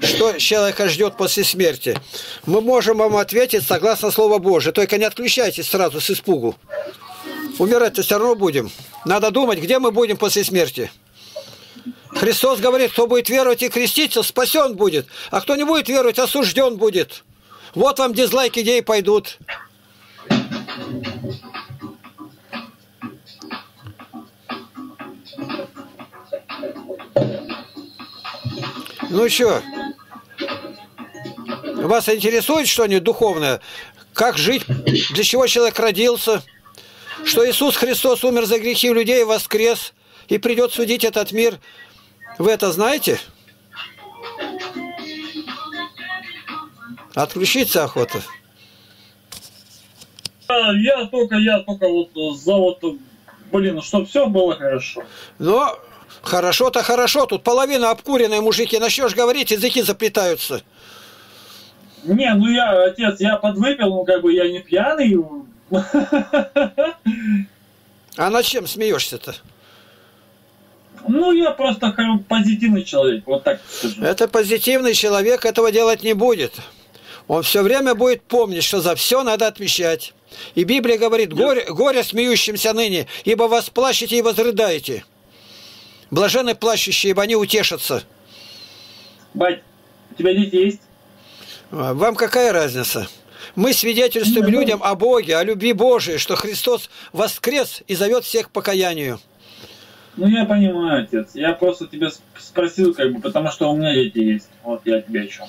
что человека ждет после смерти, мы можем вам ответить согласно Слову Божие. Только не отключайтесь сразу с испугу. Умирать-то все равно будем. Надо думать, где мы будем после смерти. Христос говорит, кто будет веровать и креститься, спасен будет. А кто не будет веровать, осужден будет. Вот вам дизлайки, где и пойдут. Ну что, вас интересует что-нибудь духовное? Как жить? Для чего человек родился? Что Иисус Христос умер за грехи людей, воскрес и придет судить этот мир. Вы это знаете? Отключиться охота. Я только, я только вот за вот, блин, чтобы все было хорошо. Но хорошо-то хорошо, тут половина обкуренные мужики. Начнешь говорить, языки заплетаются. Не, ну я, отец, я подвыпил, ну как бы я не пьяный. А над чем смеешься-то? Ну, я просто позитивный человек, вот так скажу. Это позитивный человек этого делать не будет. Он все время будет помнить, что за все надо отвечать. И Библия говорит, горе, горе смеющимся ныне, ибо вас плачете и возрыдаете. Блажены плачущие, ибо они утешатся. Бать, у тебя дети есть? А, вам какая разница? Мы свидетельствуем ну, людям о Боге, о любви Божией, что Христос воскрес и зовет всех к покаянию. Ну, я понимаю, отец. Я просто тебя спросил, как бы, потому что у меня дети есть. Вот я тебе о чем.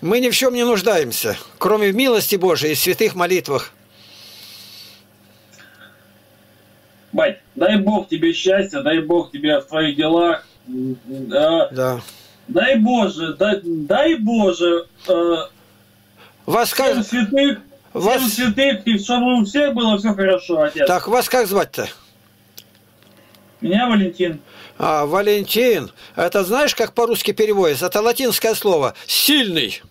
Мы ни в чем не нуждаемся, кроме в милости Божией и святых молитвах. Бать, дай Бог тебе счастья, дай Бог тебе в твоих делах. Да. да. Дай Боже, дай, дай Боже. Э, вас как... Святых, вас... всем святых, и чтобы у всех было все хорошо, отец. Так, вас как звать-то? Меня Валентин. А, Валентин. Это знаешь, как по-русски переводится? Это латинское слово. Сильный.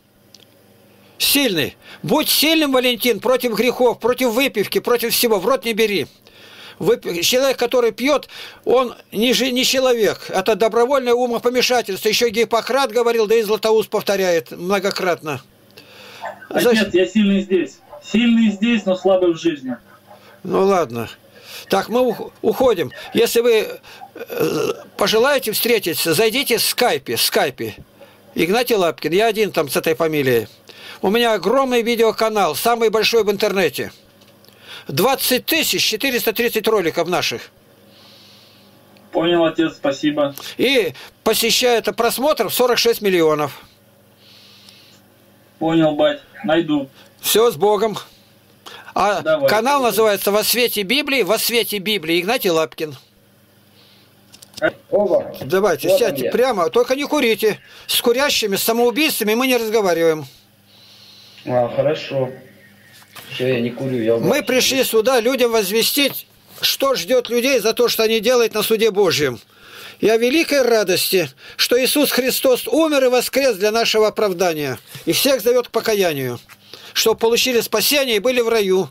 Сильный. Будь сильным, Валентин, против грехов, против выпивки, против всего. В рот не бери. Человек, который пьет, он не, не человек. Это добровольное умопомешательство. Еще Гиппократ говорил, да и Златоуст повторяет многократно. Отец, За... я сильный здесь. Сильный здесь, но слабый в жизни. Ну ладно. Так, мы уходим. Если вы э, пожелаете встретиться, зайдите в скайпе, в скайпе. Игнатий Лапкин, я один там с этой фамилией. У меня огромный видеоканал, самый большой в интернете. 20 тысяч 430 роликов наших. Понял, отец, спасибо. И посещает просмотров 46 миллионов. Понял, бать, найду. Все, с Богом. А Давай. канал называется «Во свете Библии», «Во свете Библии» Игнатий Лапкин. Оба. Давайте, вот сядьте прямо, только не курите. С курящими, с самоубийцами мы не разговариваем. А, хорошо. Все, я не курю. Я мы пришли сюда людям возвестить, что ждет людей за то, что они делают на суде Божьем. И о великой радости, что Иисус Христос умер и воскрес для нашего оправдания. И всех зовет к покаянию чтобы получили спасение и были в раю.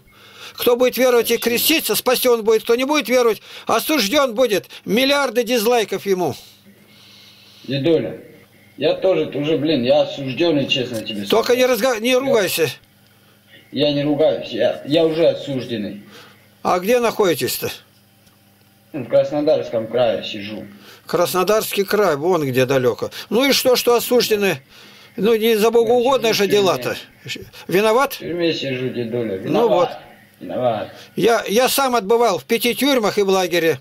Кто будет веровать и креститься, спасен будет. Кто не будет веровать, осужден будет. Миллиарды дизлайков ему. Дедуля, я тоже уже, блин, я осужденный, честно тебе. Только не, разга... не ругайся. Я не ругаюсь, я, я уже осужденный. А где находитесь-то? В Краснодарском крае сижу. Краснодарский край, вон где далеко. Ну и что, что осуждены? Ну, не за богоугодные же дела-то. Виноват? В тюрьме сижу, дедуля. Виноват. Ну вот. Виноват. Я, я сам отбывал в пяти тюрьмах и в лагере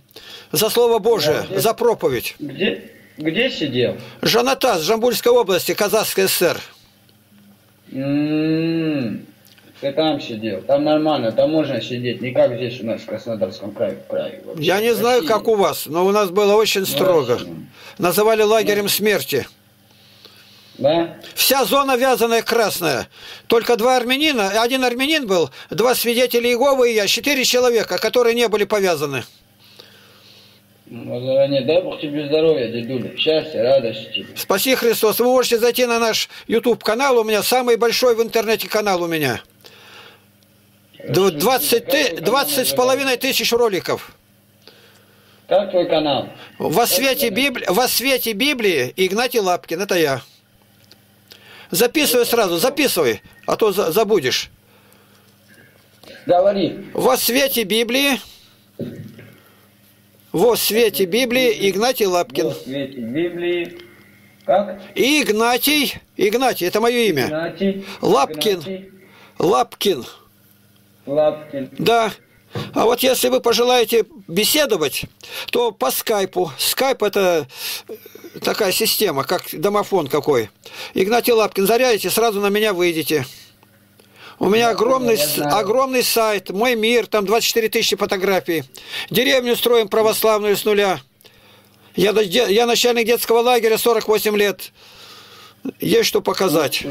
за Слово Божие, где, за проповедь. Где, где сидел? Жанатас, Жамбульской области, Казахская ССР. М-м-м. Ты там сидел, там нормально, там можно сидеть, не как здесь у нас в Краснодарском крае. крае вообще. Я не знаю, как у вас, но у нас было очень строго. Ну, Называли лагерем ну. смерти. Да? Вся зона вязаная красная. Только два армянина, один армянин был, два свидетеля Иеговы и я, четыре человека, которые не были повязаны. Ну, заранее дай Бог тебе здоровья, дедуля, счастья, радости. Спаси Христос. Вы можете зайти на наш YouTube канал, у меня самый большой в интернете канал у меня. 20, 20 с половиной тысяч роликов. Как твой канал? Во свете, Библи... Во свете Библии Игнатий Лапкин, это я. Записывай сразу, записывай, а то за- забудешь. Говори. Во свете Библии, во свете Библии Игнатий Лапкин. В свете Библии. Как? Игнатий, Игнатий, это мое имя. Игнатий. Лапкин. Игнатий Лапкин, Лапкин. Да. А вот если вы пожелаете беседовать, то по скайпу. Скайп это э, такая система, как домофон какой. Игнатий Лапкин, зарядите, сразу на меня выйдете. У меня огромный, огромный сайт, мой мир, там 24 тысячи фотографий. Деревню строим православную с нуля. Я, я начальник детского лагеря 48 лет. Есть что показать.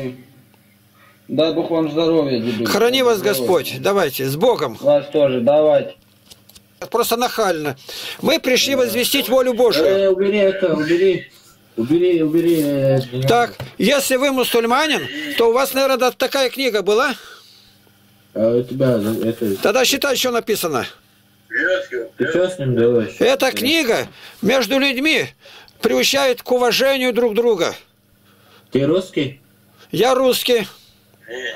Дай Бог вам здоровья, дедуля. Храни вас Здоровья. Господь. Давайте, с Богом. Вас тоже, давайте. Просто нахально. Мы пришли возвестить волю Божию. Э, убери это, убери. Убери, убери. э, Так, если вы мусульманин, то у вас, наверное, да- такая книга была. А у тебя это... Тогда считай, что написано. Ты что с ним делаешь? Эта книга между людьми приучает к уважению друг друга. Ты русский? Я русский.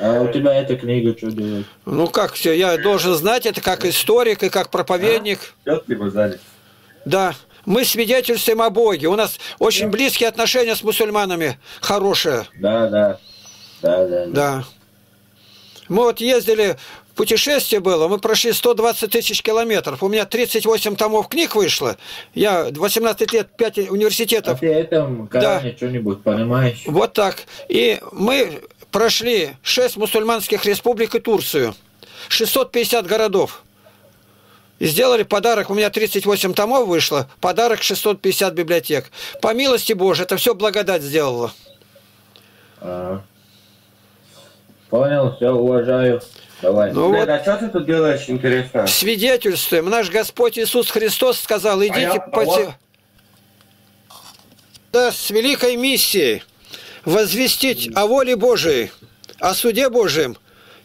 А у тебя эта книга что делает? Ну как все, я должен знать это как историк и как проповедник. Идет либо сзади. Да. Мы свидетельствуем о Боге. У нас очень близкие отношения с мусульманами. Хорошие. Да, да. Да, да. Да. Мы вот ездили, путешествие было, мы прошли 120 тысяч километров. У меня 38 томов книг вышло. Я 18 лет, 5 А университетов. ты этом Коране что-нибудь понимаешь? Вот так. И мы прошли 6 мусульманских республик и Турцию. 650 городов. И сделали подарок, у меня 38 томов вышло, подарок 650 библиотек. По милости Божией, это все благодать сделала. А. Понял, все, уважаю. Давай. Ну Блин, вот, а что ты тут делаешь, интересно? свидетельствуем. Наш Господь Иисус Христос сказал, идите я- по... а вот- Да, с великой миссией возвестить о воле Божией, о суде Божьем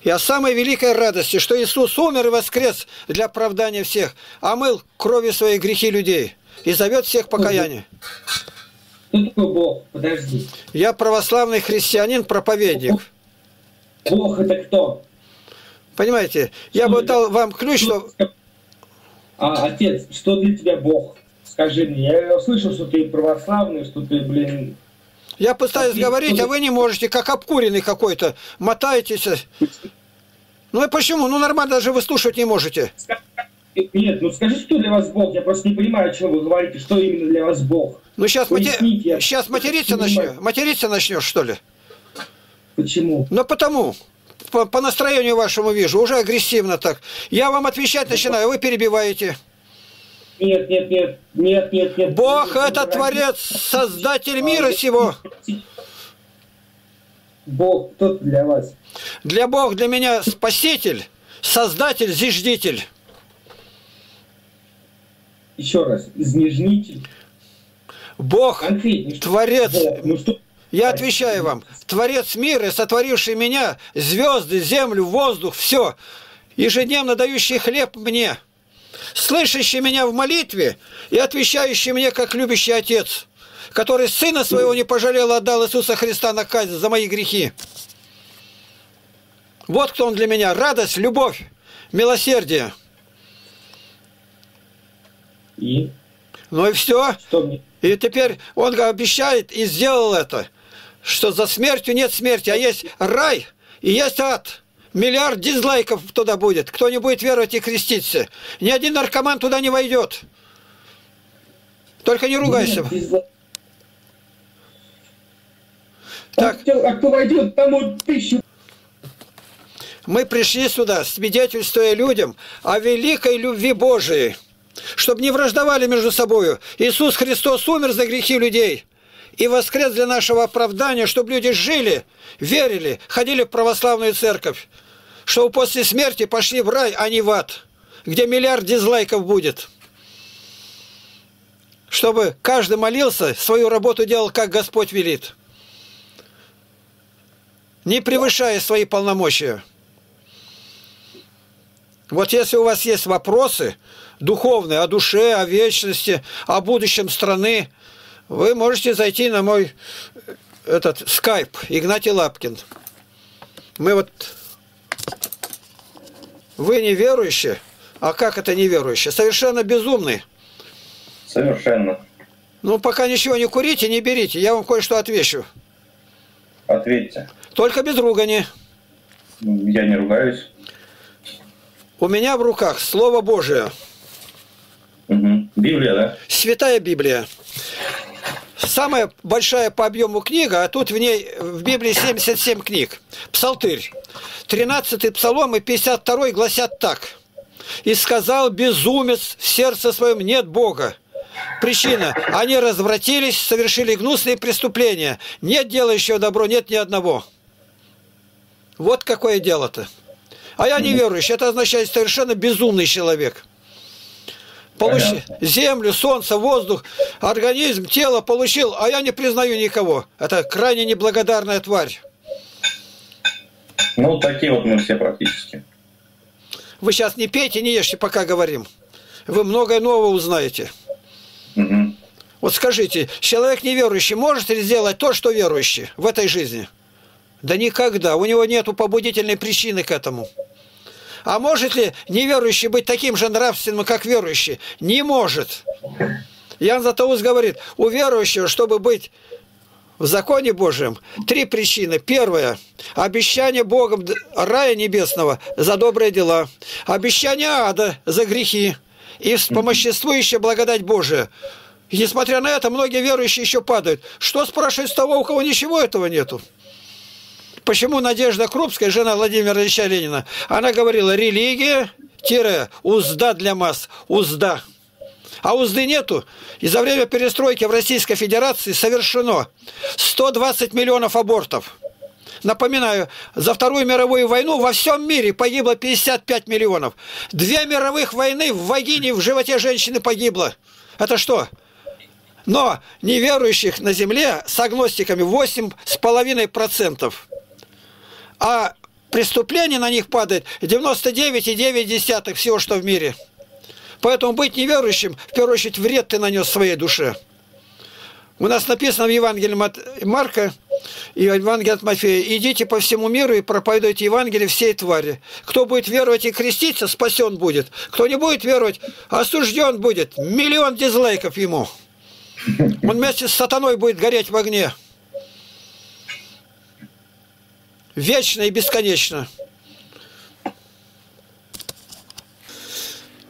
и о самой великой радости, что Иисус умер и воскрес для оправдания всех, омыл кровью своей грехи людей и зовет всех к покаянию. Кто такой Бог? Подожди. Я православный христианин, проповедник. Бог это кто? Понимаете, я бы дал вам ключ, что А, отец, что для тебя Бог? Скажи мне. Я услышал, что ты православный, что ты, блин... я пытаюсь говорить, а вы не можете, как обкуренный какой-то, мотаетесь. Ну и почему? Ну нормально даже вы слушать не можете. Нет, ну скажи, что для вас Бог? Я просто не понимаю, о чем вы говорите. Что именно для вас Бог? Ну сейчас, Поясните, я сейчас материться начнешь, материться начнешь, что ли? Почему? Ну потому, по, по настроению вашему вижу, уже агрессивно так. Я вам отвечать начинаю, а вы перебиваете. Нет, нет, нет, нет, нет, нет. Бог Нет, это Творец, Создатель мира сего. Бог, кто для вас? Для Бог, для меня Спаситель, Создатель, Зиждитель. Еще раз, изнежнитель. Бог, Конкретнее. что Творец. Бог? Ну что? Я отвечаю вам, Творец мира, сотворивший меня, звезды, землю, воздух, все, ежедневно дающий хлеб мне, слышащий меня в молитве и отвечающий мне, как любящий Отец, который Сына Своего не пожалел, а отдал Иисуса Христа на казнь за мои грехи. Вот кто Он для меня, радость, любовь, милосердие. И Ну и все. что? И теперь он обещает и сделал это, что за смертью нет смерти, а есть рай и есть ад. Миллиард дизлайков туда будет. Кто не будет веровать и креститься. Ни один наркоман туда не войдет. Только не ругайся. Нет, Так. А кто- А войдет, тому тысячу Мы пришли сюда, свидетельствуя людям о великой любви Божией, чтобы не враждовали между собою. Иисус Христос умер за грехи людей и воскрес для нашего оправдания, чтобы люди жили, верили, ходили в православную церковь, чтобы после смерти пошли в рай, а не в ад, где миллиард дизлайков будет. Чтобы каждый молился, свою работу делал, как Господь велит, не превышая свои полномочия. Вот если у вас есть вопросы духовные о душе, о вечности, о будущем страны, вы можете зайти на мой этот скайп Игнатий Лапкин. Мы вот... Вы не верующие, а как это неверующие? Совершенно безумный. Совершенно. Ну, пока ничего не курите, не берите. Я вам кое-что отвечу. Ответьте. Только без ругани. Я не ругаюсь. У меня в руках Слово Божие. Мгм. Библия, да? Святая Библия. Самая большая по объему книга, а тут в ней в Библии 77 книг. Псалтырь. 13 псалом и 52 гласят так. «И сказал безумец в сердце своем нет Бога». Причина. Они развратились, совершили гнусные преступления. Нет делающего добро, нет ни одного. Вот какое дело-то. А я неверующий. Это означает совершенно безумный человек. Понятно. землю, солнце, воздух, организм, тело получил, а я не признаю никого. Это крайне неблагодарная тварь. Ну, такие вот мы все практически. Вы сейчас не пейте, не ешьте, пока говорим. Вы многое нового узнаете. Мгм. Вот скажите, человек неверующий может ли сделать то, что верующий в этой жизни? Да никогда. У него нет побудительной причины к этому. А может ли неверующий быть таким же нравственным, как верующий? Не может. Ян Златоуст говорит, у верующего, чтобы быть в законе Божьем, три причины. Первое – обещание Богом рая небесного за добрые дела. Обещание ада за грехи. И вспомоществующая благодать Божия. И несмотря на это, многие верующие еще падают. Что спрашивать с того, у кого ничего этого нету? Почему Надежда Крупская, жена Владимира Ильича Ленина, она говорила, религия, тире, узда для масс, узда. А узды нету. И за время перестройки в Российской Федерации совершено 120 миллионов абортов. Напоминаю, за Вторую мировую войну во всем мире погибло 55 миллионов. Две мировых войны в вагине, в животе женщины погибло. Это что? Но неверующих на земле с агностиками 8,5%. А преступлений на них падает 99,9 всего, что в мире. Поэтому быть неверующим, в первую очередь, вред ты нанес своей душе. У нас написано в Евангелии от Марка и Евангелии от Матфея, идите по всему миру и проповедуйте Евангелие всей твари. Кто будет веровать и креститься, спасен будет. Кто не будет веровать, осужден будет. Миллион дизлайков ему. Он вместе с сатаной будет гореть в огне. Вечно и бесконечно.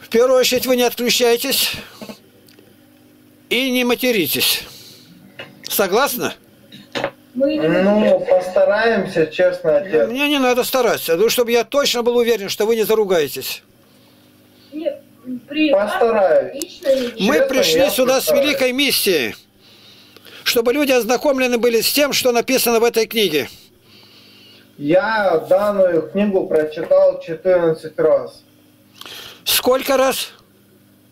В первую очередь вы не отключайтесь и не материтесь. Согласны? Ну, постараемся, честно, отец. Мне не надо стараться, ну, чтобы я точно был уверен, что вы не заругаетесь. Нет, при Постараюсь. Мы Честно, пришли я сюда с великой миссией, чтобы люди ознакомлены были с тем, что написано в этой книге. Я данную книгу прочитал 14 раз. Сколько раз?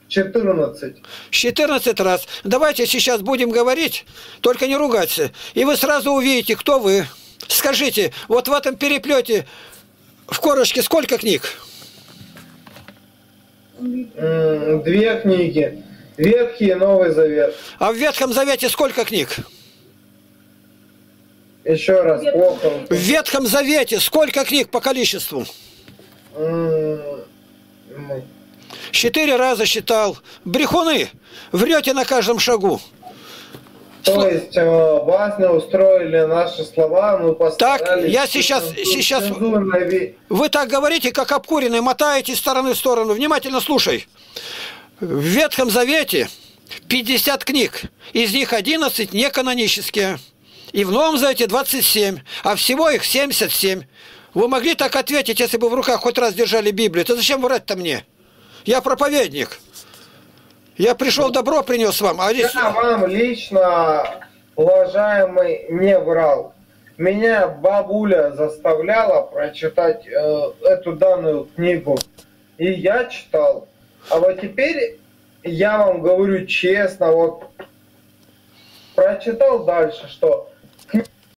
14. 14 раз. Давайте сейчас будем говорить, только не ругаться. И вы сразу увидите, кто вы. Скажите, вот в этом переплете в корочке сколько книг? Две книги. Ветхий и Новый Завет. А в Ветхом Завете сколько книг? Еще раз, плохо. В Ветхом Завете сколько книг по количеству? Четыре раза считал. Брехуны. Врете на каждом шагу. То есть э, вас не устроили наши слова, мы постарались... я сейчас- сейчас- Вы так говорите, как обкуренный, мотаете из стороны в сторону. Внимательно слушай. В Ветхом Завете 50 книг. Из них 11 не канонические. И в Новом Завете 27. А всего их 77. Вы могли так ответить, если бы в руках хоть раз держали Библию? То зачем врать-то мне? Я проповедник. Я пришел добро принес вам. А здесь... Я вам лично, уважаемый, не врал. Меня бабуля заставляла прочитать э, эту данную книгу. И я читал. А вот теперь я вам говорю честно, вот прочитал дальше, что